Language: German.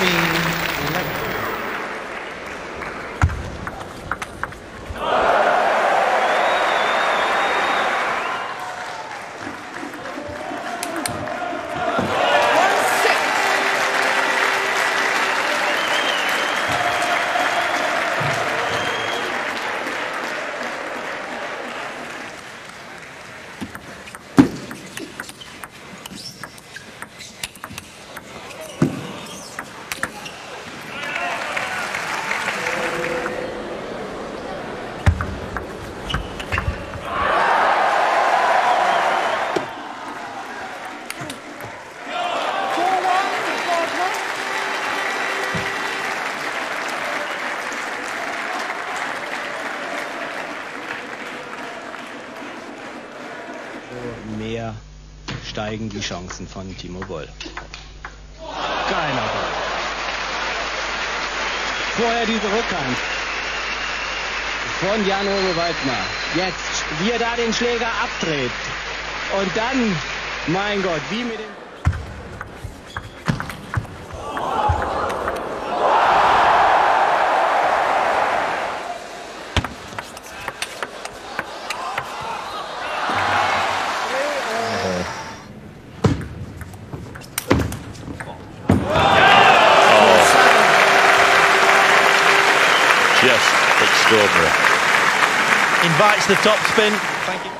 Queen. Mehr steigen die Chancen von Timo Boll. Keiner Ball. Vorher diese Rückhand von Jan-Ove Waldner. Jetzt, wie er da den Schläger abdreht. Und dann, mein Gott, wie mit dem... Just extraordinary. Invites the top spin. Thank you.